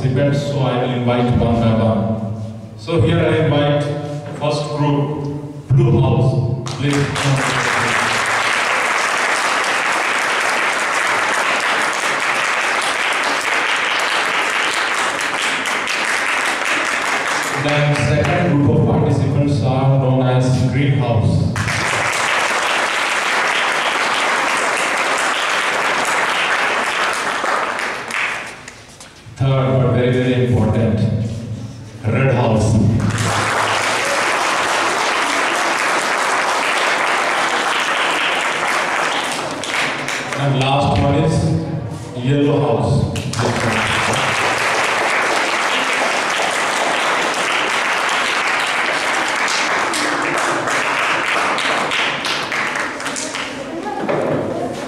so I will invite one by one. So here I invite first group, Blue House. Please come. Then second group of participants are known as Greenhouse. Third, but very, very important, Red House. And last one is Yellow House.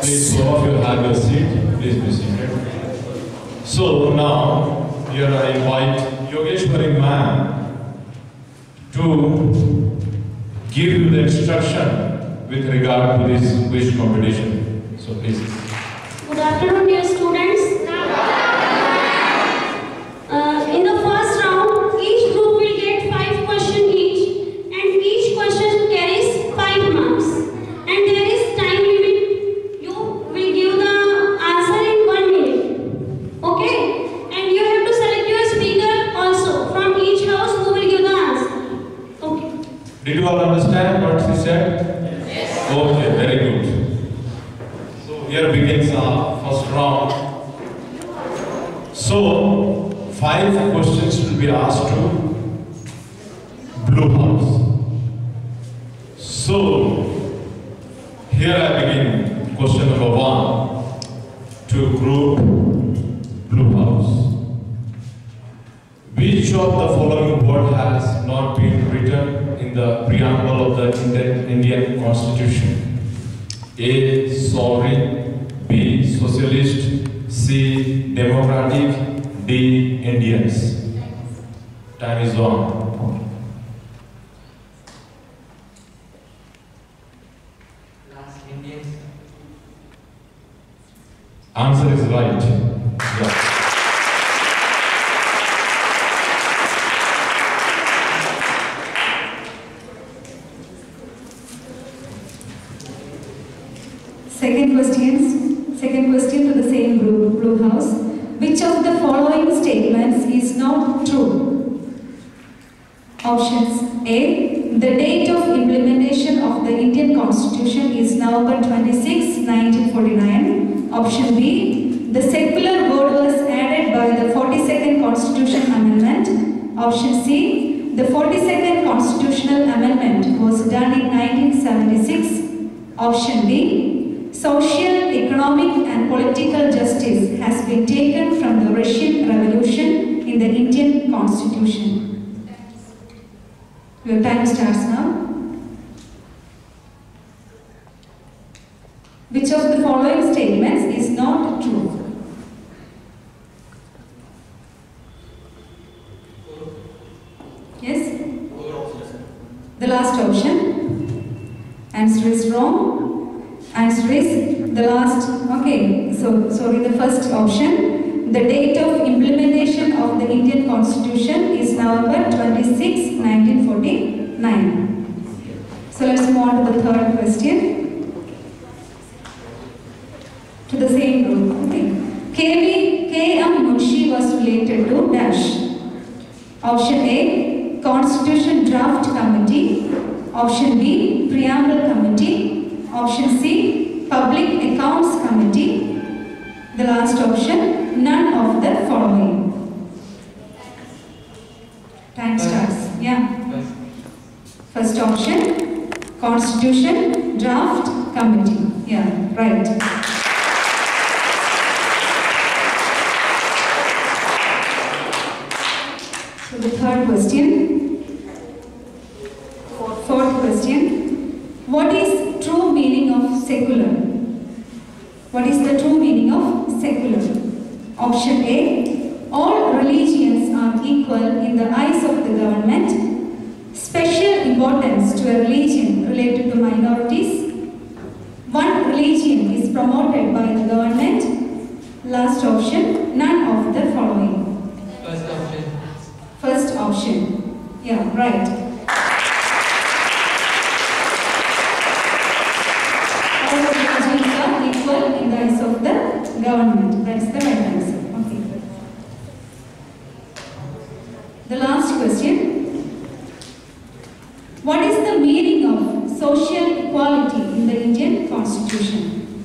Please, all of you have your seat. Please be seated. So now, here I invite Yogeshwari ma'am to give you the instruction with regard to this quiz competition. So please. Good afternoon, dear students. Uh, in the first round, each group will get five questions each, and each question carries five marks. And there is time limit. You will give the answer in one minute. Okay? And you have to select your speaker also from each house who will give the answer. Okay. Did you all understand what she said? Yes. Okay, very good. Begins our first round. So five questions will be asked to Blue House. So here I begin. Question number one to group Blue House. Which of the following word has not been written in the preamble of the Indian, Indian Constitution? A. Sovereign. B. Socialist. C. Democratic. D. Indians. Time is on. Last Indians. Answer is right. Yeah. Second question, second question to the same group, Blue House. Which of the following statements is not true? Options A. The date of implementation of the Indian Constitution is November 26, 1949. Option B. The secular word was added by the 42nd Constitution Amendment. Option C. The 42nd Constitutional Amendment was done in 1976. Option D. Social, economic and political justice has been taken from the Russian Revolution in the Indian Constitution. Your time starts now. Which of the following statements is not true? Yes? The last option. Answer is wrong. Answer is the last. Okay, so sorry, the first option. The date of implementation of the Indian Constitution is November 26, 1949. So let's move on to the third question. To the same group. Okay. KV K.M. Munshi was related to dash. Option A, Constitution Draft Committee. Option B, Preamble Committee. Option C, Public Accounts Committee. The last option, none of the following. Time starts. Yeah. First option, Constitution Draft Committee. Yeah, right. So the third question. Fourth question. What is true meaning of secular? What is the true meaning of secular? Option A. All religions are equal in the eyes of the government. Special importance to a religion related to minorities. One religion is promoted by the government. Last option, none of the following. First option. First option. Yeah, right. All of the religions are equal in the eyes of the government. That is the right answer. Okay. The last question. What is the meaning of social equality in the Indian Constitution?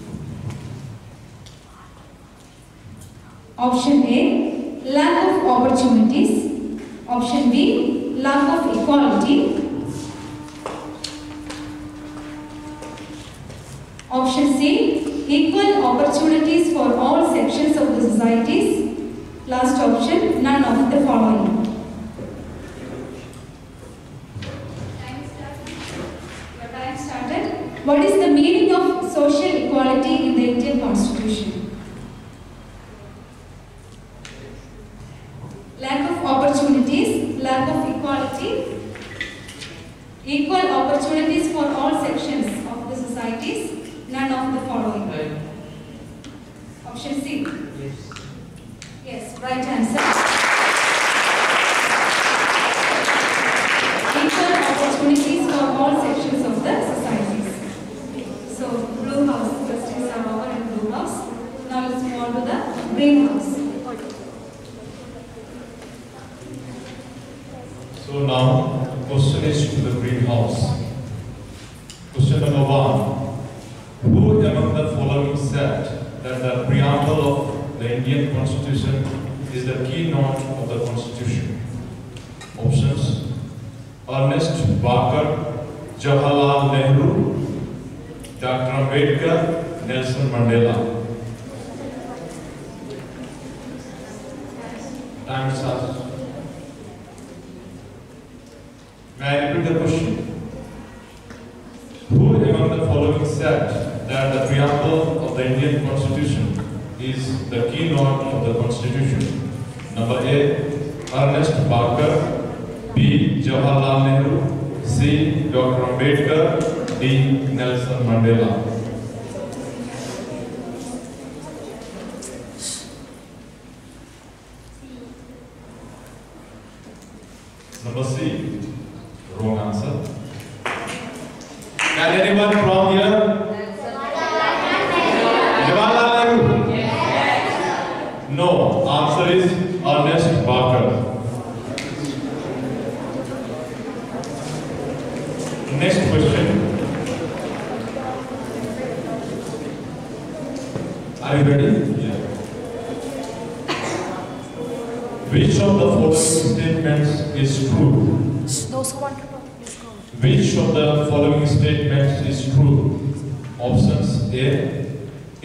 Option A, lack of opportunities. Option B, lack of equality. Option C, equal opportunities for all sections of the societies. Last option, none of the following. Your time started. What is the meaning of social equality in the Indian Constitution? Lack of opportunities, lack of equality, equal opportunities for all sections of the societies, none of the following. Right. Option C. Yes. Yes, right answer. Equal opportunities for all sections of the societies. So, blue house questions are over in blue house. Now let's move on to the green house. So now, question is to the greenhouse. Question number one. Who among the following said that the preamble of the Indian Constitution is the keynote of the Constitution? Options. Ernest Barker, Jawaharlal Nehru, Dr. Ambedkar, Nelson Mandela. Is the keynote of the Constitution? Number A, Ernest Barker. B. Jawaharlal Nehru. C. Dr. Ambedkar. D. Nelson Mandela. Number C. Wrong answer. Can anyone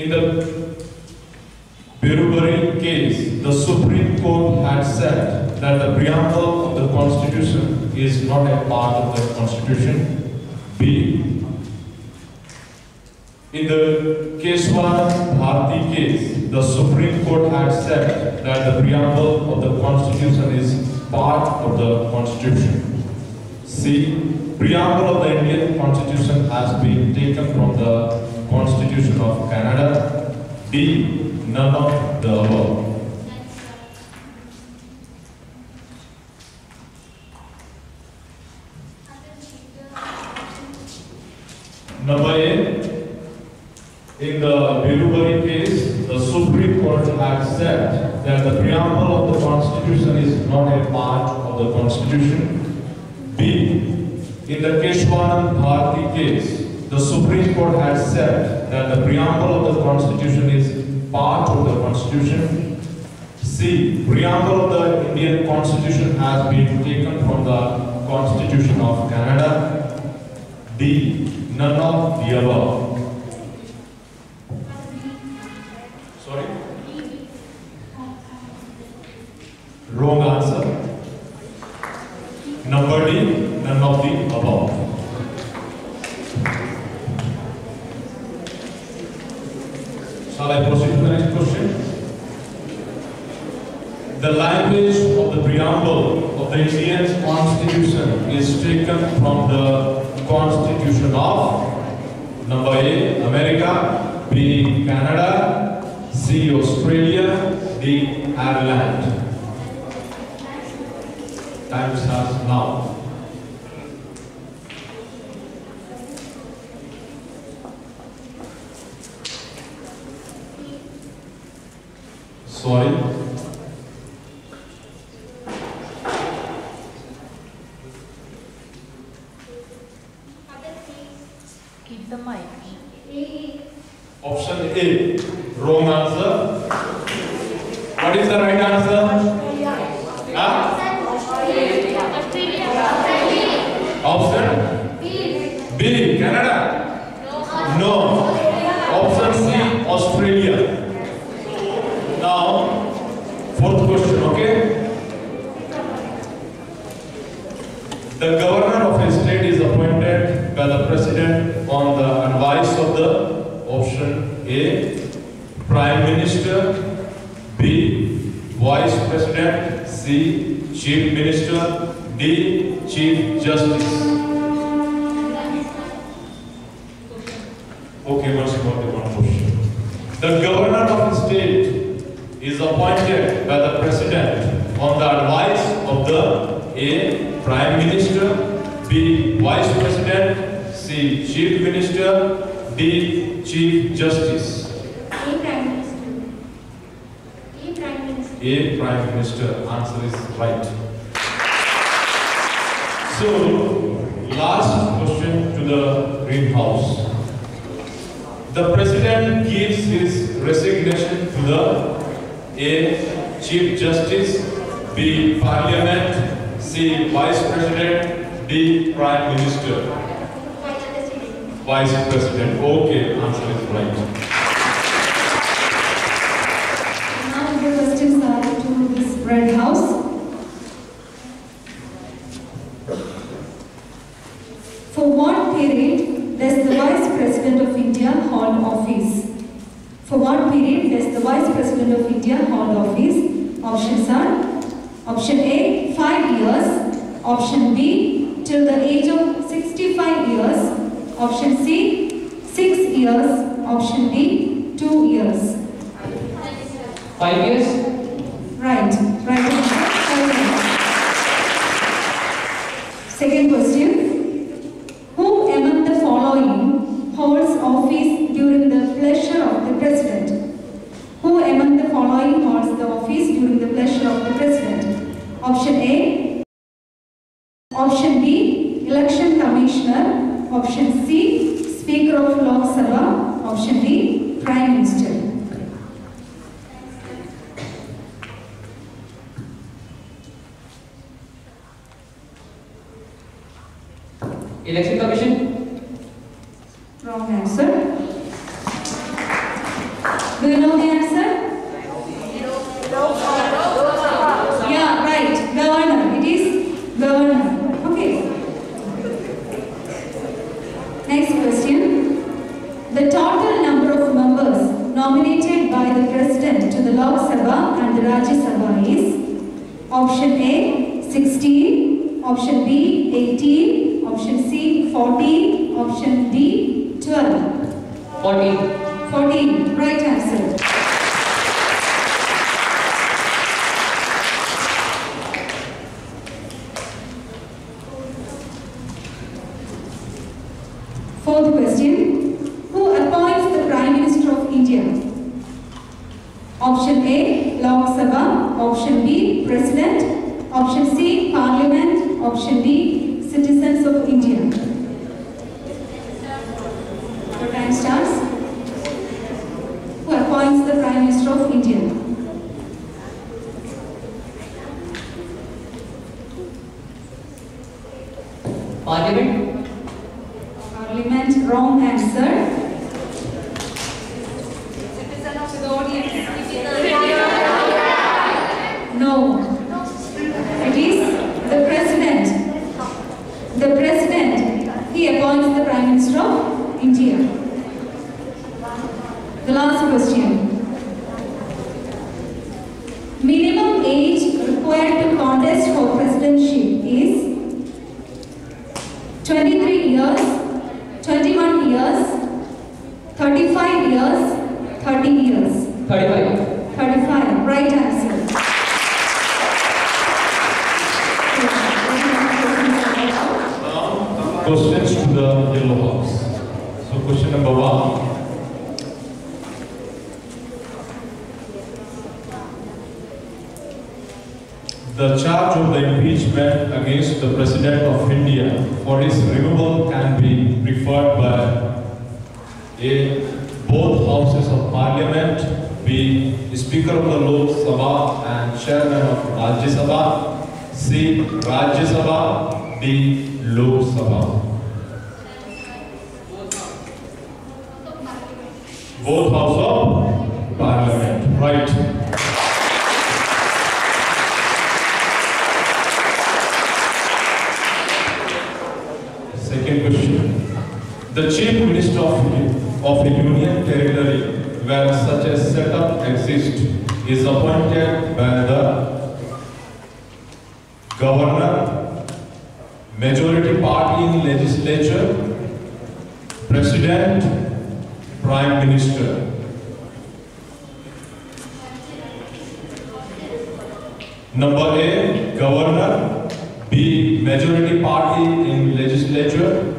In the Berubari case, the Supreme Court had said that the preamble of the Constitution is not a part of the Constitution. B. In the Keshwar Bharti case, the Supreme Court had said that the preamble of the Constitution is part of the Constitution. C. Preamble of the Indian Constitution has been taken from the Constitution of Canada. D. None of the above. Number A. In the Berubari case, the Supreme Court had said that the preamble of the Constitution is not a part of the Constitution. B. In the Keshwaran Bharti case, the Supreme Court has said that the preamble of the Constitution is part of the Constitution. C. Preamble of the Indian Constitution has been taken from the Constitution of Canada. D. None of the above. Sorry? Wrong answer. Number D, none of the above. Shall I proceed to the next question? The language of the preamble of the Indian Constitution is taken from the Constitution of number A, America, B, Canada, C. Australia, D. Ireland. Time starts now. Sorry. Keep the mic. Option A, wrong answer. What is the right answer? Huh? Option B, Canada. No. Option C, Australia. Now, fourth question, okay? The governor of a state is appointed by the president on the advice of the option A, prime minister, B, vice president, C, chief minister, D, chief justice. Okay, once you got the one question. The governor of a state is appointed by the president on the advice of the A. Prime Minister, B. Vice President, C. Chief Minister, D. Chief Justice. A Prime Minister. A Prime Minister. A. Prime Minister. Answer is right. So, last question to the greenhouse. The president gives his resignation to the A. Chief Justice, B. Parliament, C. Vice President, D. Prime Minister. Vice President. Vice President. Okay, answer is right. Now the questions are to this Red House. For what period does the Vice President of India hold office? For what period does the Vice President of India hold office? Options are Option A, 5 years. Option B, till the age of 65 years. Option C, 6 years. Option D, 2 years. Five years? Right, right. answer, five years. Second question. Who among the following holds office during the pleasure of the president? Who among the following holds the office during the pleasure of the president? Option A. Option B. Election Commissioner. Option C. Speaker of Lok Sabha. Option D. Prime Minister. Election Commission? Wrong answer. Do you know the answer? Yeah, right. Governor. It is governor. Okay. Next question. The total number of members nominated by the president to the Lok Sabha and the Rajya Sabha is option A 16, option B 18, option C 14, option D 12. Fourteen. 14. Right answer. Fourth question. Who appoints the Prime Minister of India? Option A, Lok Sabha. Option B, President. Option C, Parliament. Option D, citizens of India. Your time starts. Who appoints the Prime Minister of India? Parliament? Parliament, wrong answer. No. It is the President. The The Prime Minister of India. The last question. C Rajya Sabha D Lok Sabha. Both house of parliament right second question the chief minister of of union territory where such as setup exist is appointed by the Governor, Majority Party in Legislature, President, Prime Minister. Number A, Governor. B, Majority Party in Legislature.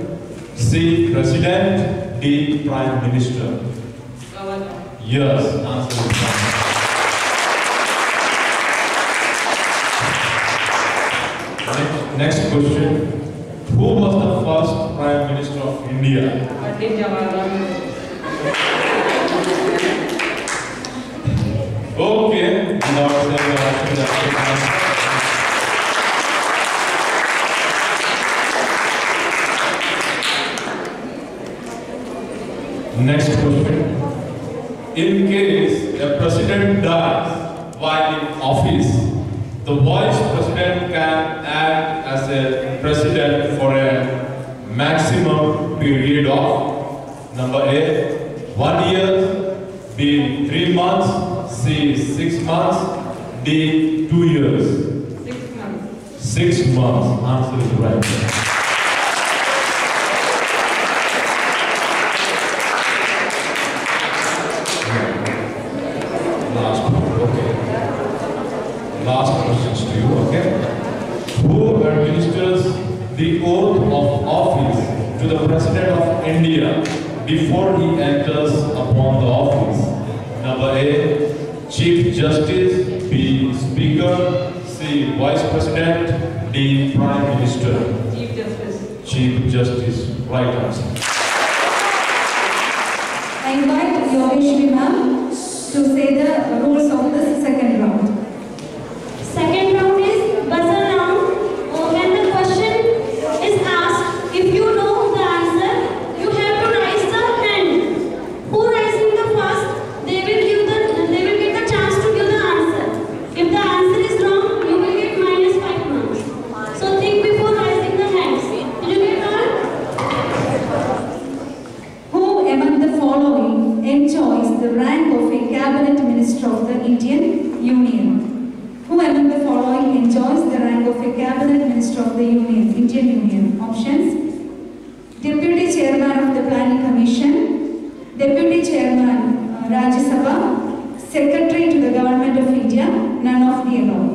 C, President. D, Prime Minister. Governor. Yes, answer Next- question. Who was the first Prime Minister of India? Pandit Jawaharlal Nehru. Okay, now we are asking the answer. Next question. In case a president dies while in office, the vice president can as a president for a maximum period of number A, one year, B, three months, C, six months, D, two years. Six months. Six months. Answer is right. Last one, okay. Last questions to you, okay? Who administers the oath of office to the President of India before he enters upon the office? Number A, Chief Justice, B, Speaker, C, Vice President, D, Prime Minister. Chief Justice. Chief Justice, right answer. I invite Yogeshri ma'am to say the rules of the second round. Second round is buzzer round. Uh, When the question is asked, if you know the answer, you have to raise the hand. Who raising the first, they will give the they will get the chance to give the answer. If the answer is wrong, you will get minus five marks. So think before raising the hands. Did you get all? Who among the following enjoys the rank of a cabinet minister of the Indian Union? Who among the following enjoys the rank of a cabinet minister of the Union, Indian Union? Options: Deputy Chairman of the Planning Commission, Deputy Chairman uh, Rajya Sabha, Secretary to the Government of India, none of the above.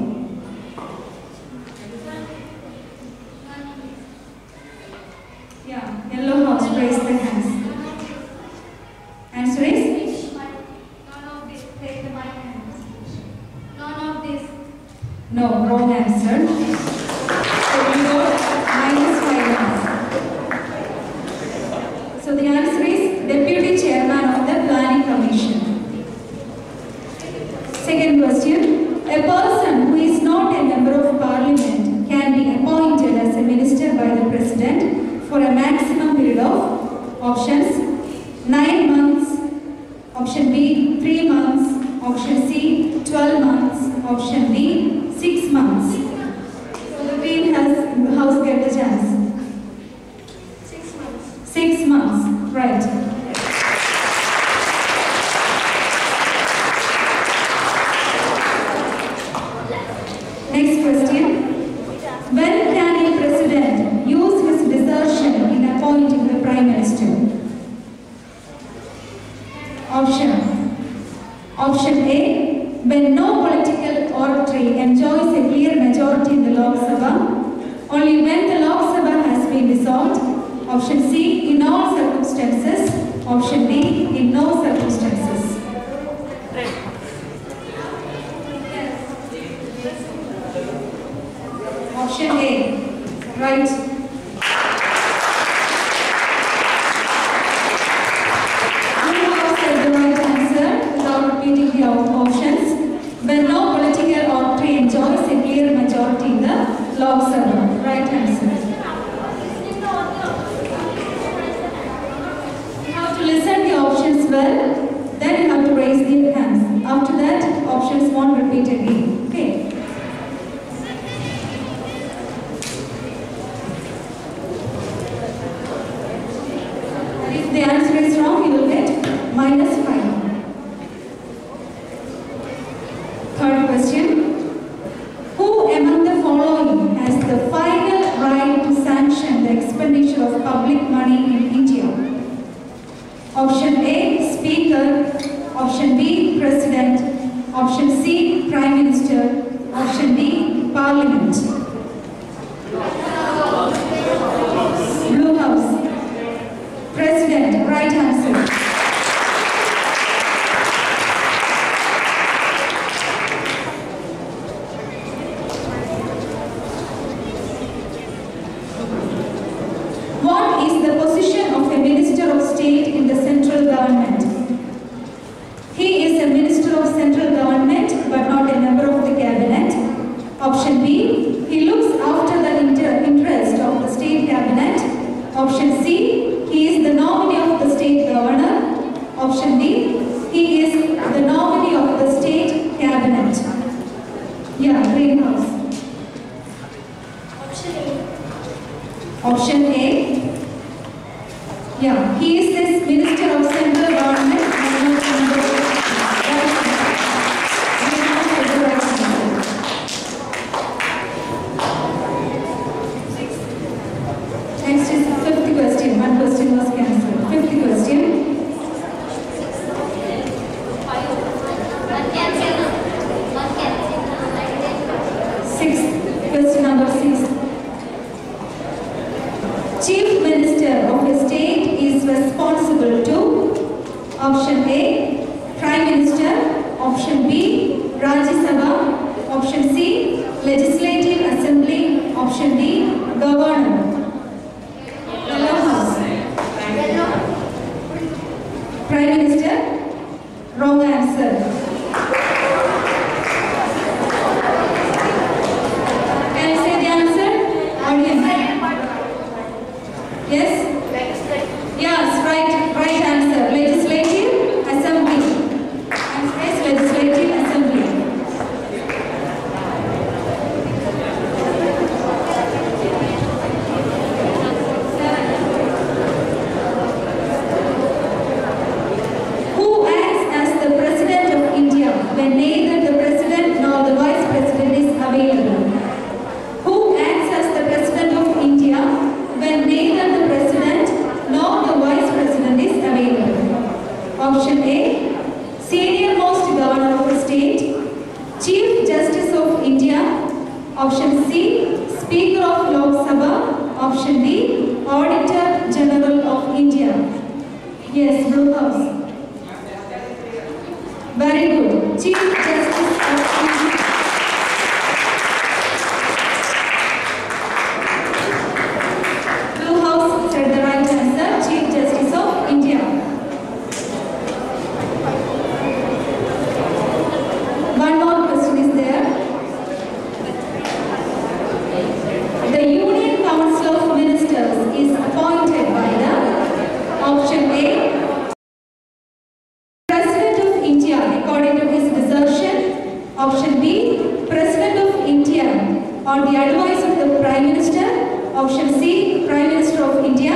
on the advice of the Prime Minister. Option C, Prime Minister of India.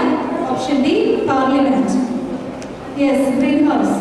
Option D, Parliament. Yes, Greenhouse.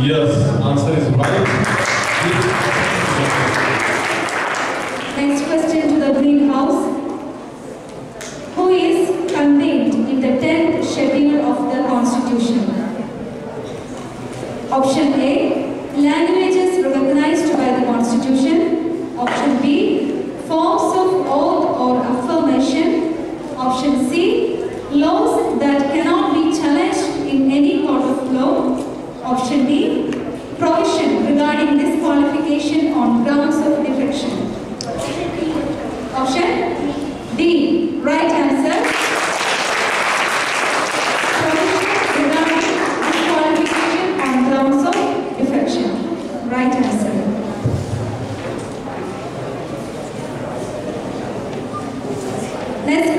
Yes, answer is right. Next question Let's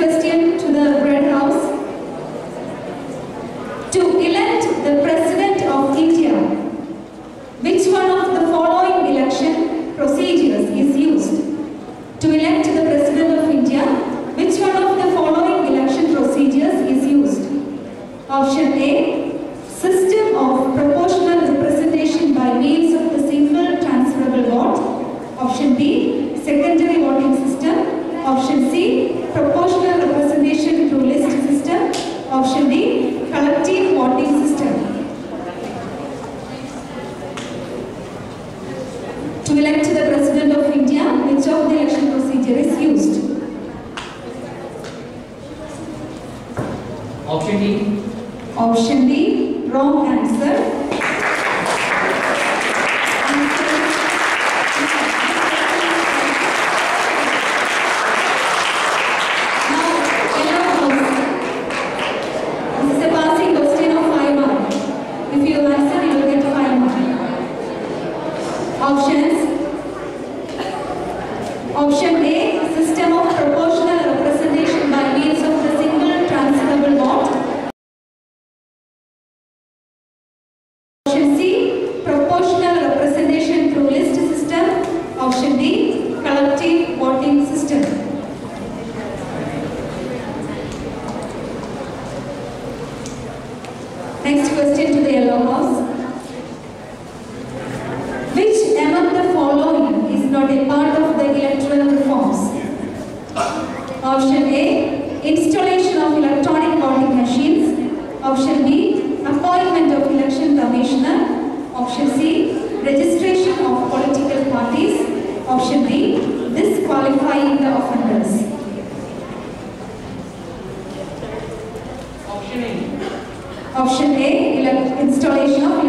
Option A, installation of